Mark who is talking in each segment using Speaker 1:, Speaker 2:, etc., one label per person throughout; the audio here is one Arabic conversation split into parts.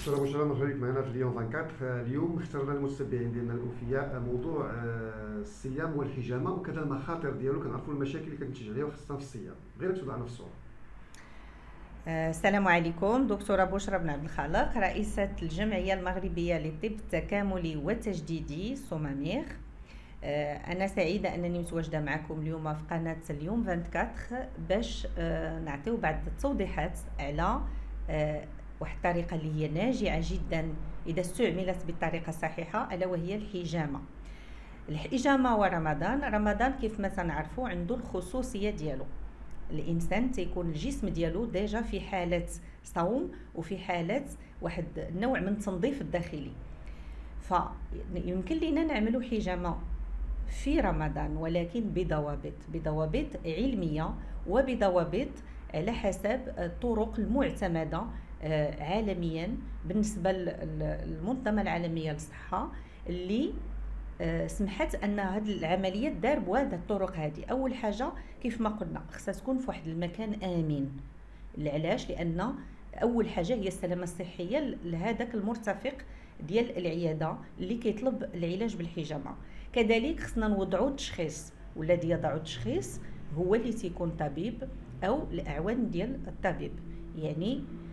Speaker 1: دكتورة بشرى مرحبا بك معنا في اليوم 24 اليوم اخترنا المتتبعين ديالنا الأوفياء موضوع آه، الصيام والحجامة وكذا المخاطر ديالو كنعرفوا المشاكل اللي كتنتج عليها وخاصة في الصيام. غير توضعنا في الصورة
Speaker 2: آه، السلام عليكم. دكتورة بشرى بن عبد الخالق رئيسة الجمعية المغربية للطب التكاملي والتجديدي سومامير آه، أنا سعيدة أنني متواجدة معكم اليوم في قناة اليوم 24 باش نعطيو بعض التوضيحات على واحد الطريقة اللي هي ناجعة جدا إذا استعملت بالطريقة الصحيحة ألا وهي الحجامة. الحجامة ورمضان رمضان كيف ما تنعرفوا عنده الخصوصية ديالو. الإنسان تيكون الجسم ديالو ديجا في حالة صوم وفي حالة واحد النوع من التنظيف الداخلي. فيمكن لنا نعملوا حجامة في رمضان ولكن بضوابط. بضوابط علمية وبضوابط على حسب الطرق المعتمدة عالميا بالنسبة للمنظمة العالمية للصحة اللي آه، سمحت أن هذه العمليات دار بهذه الطرق هذه. أول حاجة كيف ما قلنا خصها تكون في واحد المكان آمن. العلاش لأن أول حاجة هي السلامة الصحية لهذاك المرتفق ديال العيادة اللي كيطلب العلاج بالحجامة. كذلك خصنا نوضعوا التشخيص والذي يضع التشخيص هو اللي تيكون طبيب أو الأعوان ديال الطبيب. يعني آه،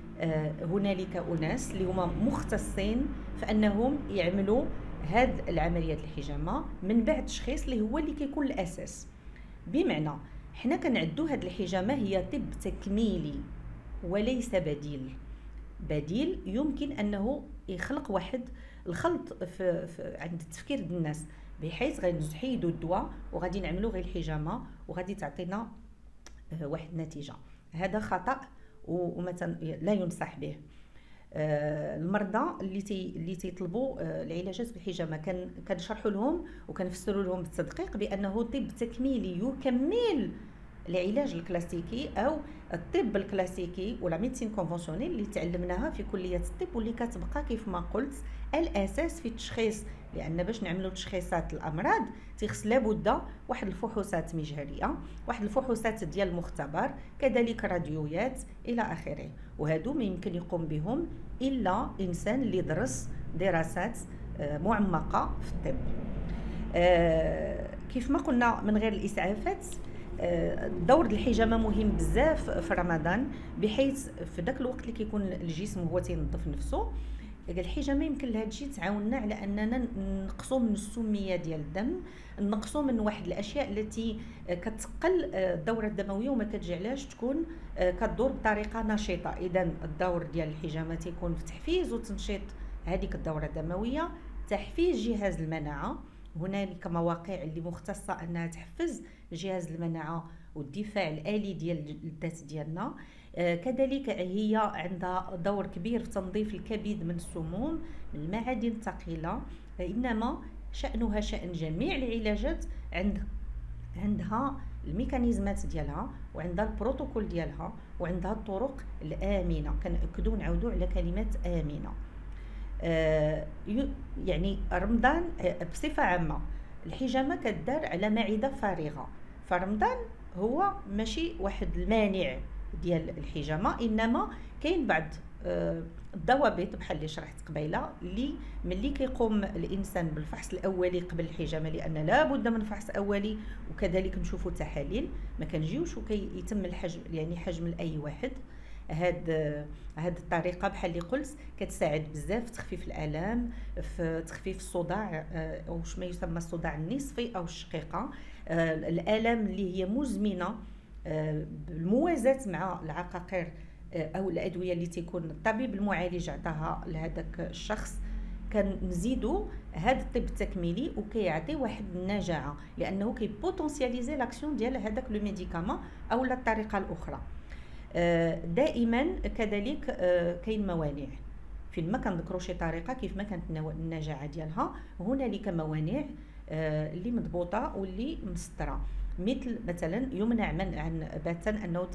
Speaker 2: هنالك أناس اللي هما مختصين في أنهم يعملوا هاد العمليات الحجامة من بعد تشخيص اللي هو اللي كيكون الأساس. بمعنى حنا كنعدو هاد الحجامة هي طب تكميلي وليس بديل. بديل يمكن أنه يخلق واحد الخلط في, في عند التفكير ديال الناس بحيث غنحيدوا الدواء وغادي نعملوا غير الحجامة وغادي تعطينا آه، واحد النتيجة. هذا خطأ ومثلا لا ينصح به. آه، المرضى اللي تي اللي تيطلبوا آه، العلاجات بالحجامة. كان كنشرحوا لهم وكنفسروا لهم بالتدقيق بأنه طب تكميلي يكمل العلاج الكلاسيكي أو الطب الكلاسيكي و la médecine conventionnelle اللي تعلمناها في كلية الطب واللي كتبقى كيف ما قلت الأساس في التشخيص لأن باش نعملوا تشخيصات الأمراض تيخص لابد واحد الفحوصات مجهرية واحد الفحوصات ديال المختبر كذلك راديويات إلى آخره. وهادو ما يمكن يقوم بهم إلا إنسان اللي درس دراسات آه، معمقة في الطب. آه، كيف ما قلنا من غير الإسعافات دور الحجامة مهم بزاف في رمضان بحيث في ذاك الوقت اللي كيكون الجسم هو تينظف نفسه. الحجامة يمكن لهذا الشيء تعاوننا على أننا نقصوا من السمية ديال الدم نقصوا من واحد الأشياء التي كتقل الدورة الدموية وما كتجعلهاش تكون كدور بطريقة نشيطة. إذا الدور ديال الحجامة تيكون في تحفيز وتنشيط هذيك الدورة الدموية تحفيز جهاز المناعة. هنالك مواقع اللي مختصة أنها تحفز جهاز المناعة والدفاع الآلي ديال الذات ديالنا. آه، كذلك هي عندها دور كبير في تنظيف الكبد من السموم من المعادن الثقيلة. انما شأنها شأن جميع العلاجات عند عندها الميكانيزمات ديالها وعندها البروتوكول ديالها وعندها الطرق الآمنة. كنأكدوا نعاودوا على كلمه آمنة. يعني رمضان آه، بصفة عامة الحجامة كدار على معدة فارغة. فرمضان هو ماشي واحد المانع ديال الحجامة إنما كاين بعض آه، الضوابط بحال اللي شرحت قبيلة اللي ملي كيقوم الإنسان بالفحص الأولي قبل الحجامة لأن لابد من فحص أولي وكذلك نشوفوا تحاليل. ما كنجيوش وكيتم الحجم يعني حجم لأي واحد. هاد هاد الطريقة بحال اللي قلت كتساعد بزاف في تخفيف الالام في تخفيف الصداع آه، أو ما يسمى الصداع النصفي أو الشقيقة. آه، الالام اللي هي مزمنة بالموازاه مع العقاقير آه، أو الأدوية اللي تيكون الطبيب المعالج عطاها لهذاك الشخص كنزيدوا هذا الطب التكميلي وكيعطي واحد النجاعة لأنه كي potentialiser l'action ديال هذاك le médicament أو الطريقة الأخرى. آه، دائما كذلك آه، كاين موانع. فين ما كنذكروا شي طريقة كيف ما كانت النجاعة ديالها هنالك موانع اللي مضبوطة واللي مسطرة. مثل مثلا يمنع منعا باتا أنه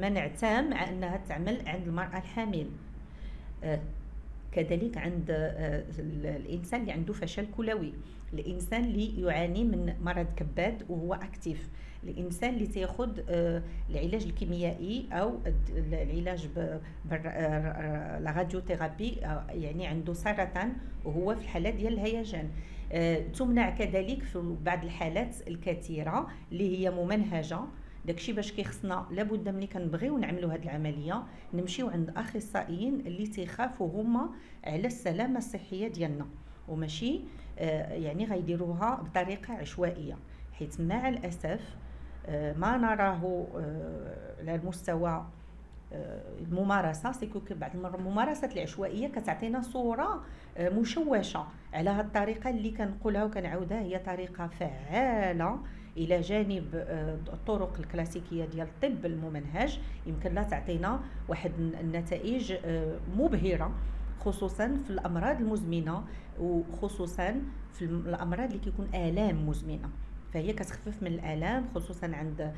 Speaker 2: منع تام أنها تعمل عند المرأة الحامل. آه، كذلك عند آه، الإنسان اللي عنده فشل كلوي. الإنسان اللي يعاني من مرض كباد وهو actif الإنسان اللي تاخذ آه، العلاج الكيميائي أو العلاج لا راديوثيرابي يعني عنده سرطان وهو في الحالة ديال الهيجان. تمنع كذلك في بعض الحالات الكثيرة اللي هي ممنهجة. داكشي باش كيخصنا لابد ملي كنبغيو نعملوا هذه العملية نمشيو عند أخصائيين اللي تيخافوا هما على السلامة الصحية ديالنا. وماشي آه يعني غيديروها بطريقة عشوائية. حيث مع الأسف آه ما نراه آه على المستوى آه، الممارسة. سيكو بعض الممارسات العشوائية كتعطينا صورة آه، مشوشة على هذه الطريقة اللي كنقولها وكنعاودها. هي طريقة فعالة إلى جانب آه، الطرق الكلاسيكية ديال الطب الممنهج. يمكن لا تعطينا واحد النتائج آه، مبهرة خصوصا في الأمراض المزمنة وخصوصا في الأمراض اللي كيكون آلام مزمنة. فهي كتخفف من الالام خصوصا عند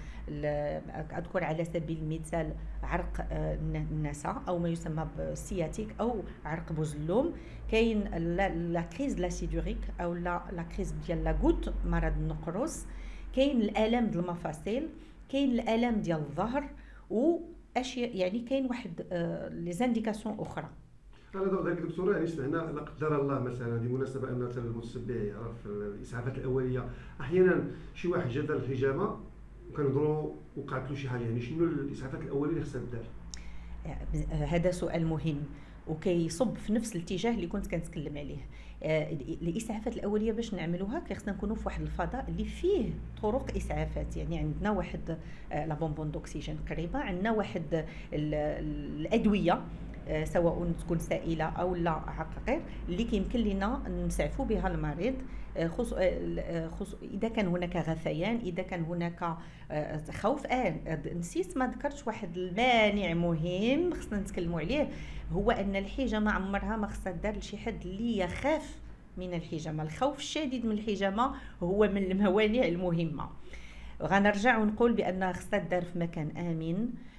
Speaker 2: اذكر على سبيل المثال عرق آه، النساء أو ما يسمى بال sciatique أو عرق بوزلوم كاين la crise acidurique أو لا la crise ديال لا مرض النقرس. كاين الألم ديال المفاصل كاين الألم ديال الظهر واشياء يعني كاين واحد آه les indications أخرى.
Speaker 1: أنا ذلك دكتوره يعني سمعنا لا قدر الله مثلا بمناسبه أن المتبع يعرف الإسعافات الأولية. أحيانا شي واحد جا دار الحجامة وكنهضروا وقعت له شي حاجة. يعني شنو الإسعافات الأولية اللي خصها دار؟
Speaker 2: هذا سؤال مهم. وكيصب في نفس الاتجاه اللي كنت كنتكلم عليه. آه، الإسعافات الأولية باش نعملوها كيخصنا نكونوا في واحد الفضاء اللي فيه طرق إسعافات. يعني عندنا واحد آه، la bonbonne d'oxygène قريبة عندنا واحد الأدوية سواء تكون سائلة أو لا عقاقير اللي كيمكن لنا نسعفوا بها المريض. خص... خص... إذا كان هناك غثيان إذا كان هناك خوف آه نسيت ما ذكرتش واحد المانع مهم خصنا نتكلموا عليه هو أن الحجامة عمرها ما خصها دار لشي حد اللي يخاف من الحجامة. الخوف الشديد من الحجامة هو من الموانع المهمة. غنرجع ونقول بأن خصها دار في مكان آمن. آه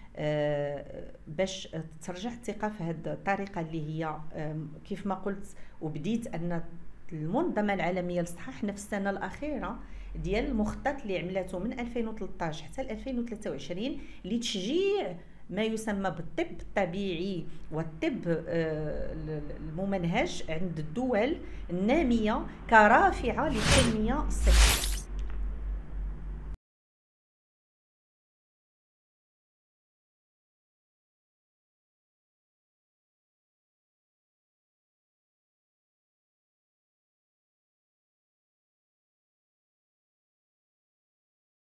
Speaker 2: باش ترجع الثقة في هذه الطريقة اللي هي آه كيف ما قلت وبديت أن المنظمة العالمية للصحة حنا في السنة الأخيرة ديال المخطط اللي عملته من 2013 حتى ل 2023 لتشجيع ما يسمى بالطب الطبيعي والطب آه، الممنهج عند الدول النامية كرافعة للتنمية الصحية.